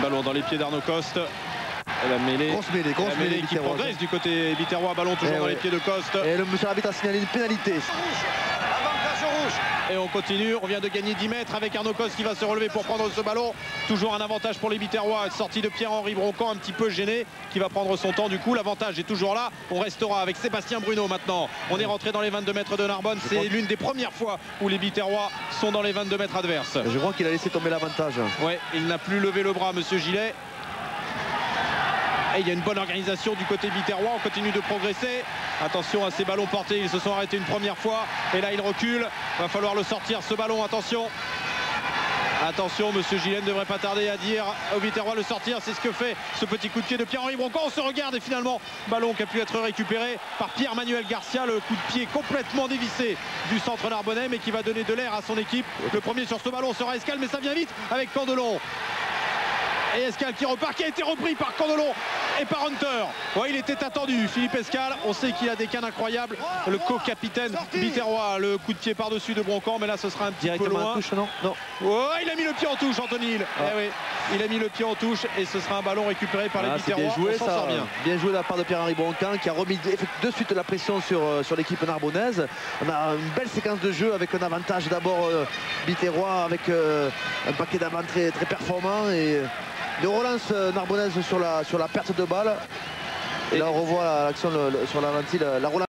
Ballon dans les pieds d'Arnaud Coste. Et la mêlée, Grosse mêlée, grosse la mêlée. mêlée qui progresse du côté biterrois. Ballon toujours Eh dans ouais. les pieds de Coste. Et le monsieur l'arbitre a signalé une pénalité. Et on continue, on vient de gagner 10 mètres avec Arnaud Coste qui va se relever pour prendre ce ballon. Toujours un avantage pour les Biterrois. Sortie de Pierre-Henri Broncan, un petit peu gêné, qui va prendre son temps. Du coup, l'avantage est toujours là. On restera avec Sébastien Bruno maintenant. On est rentré dans les 22 mètres de Narbonne. C'est l'une des premières fois où les Biterrois sont dans les 22 mètres adverses. Je crois qu'il a laissé tomber l'avantage. Ouais, il n'a plus levé le bras, monsieur Gillet. Il y a une bonne organisation du côté biterrois. On continue de progresser. Attention à ces ballons portés. Ils se sont arrêtés une première fois. Et là, il recule. Va falloir le sortir, ce ballon. Attention. Attention, monsieur Gillet ne devrait pas tarder à dire au Biterrois le sortir. C'est ce que fait ce petit coup de pied de Pierre-Henri Broncan. On se regarde et finalement, ballon qui a pu être récupéré par Pierre-Manuel Garcia. Le coup de pied complètement dévissé du centre narbonnais, mais qui va donner de l'air à son équipe. Le premier sur ce ballon sera Escal, mais ça vient vite avec Candelon. Et Escal qui repart, qui a été repris par Candelon et par Hunter. Ouais, il était attendu, Philippe Escal. On sait qu'il a des cannes incroyables. Le co-capitaine Biterrois, le coup de pied par-dessus de Broncan, mais là ce sera un petit peu Directement loin. en touche, non? Non. Ouais, il a mis le pied en touche, Anthony Hill. Ah. Eh oui, il a mis le pied en touche et ce sera un ballon récupéré par les Ah, c'est bien Biterrois. joué On ça. sort bien. Bien joué de la part de Pierre-Henri Broncan qui a remis de de suite la pression sur, euh, sur l'équipe narbonnaise. On a une belle séquence de jeu avec un avantage d'abord euh, biterrois avec euh, un paquet d'avant très, très performant et de relance euh, narbonnaise sur la, sur la perte de balle. Et là on revoit l'action sur la lentille, relance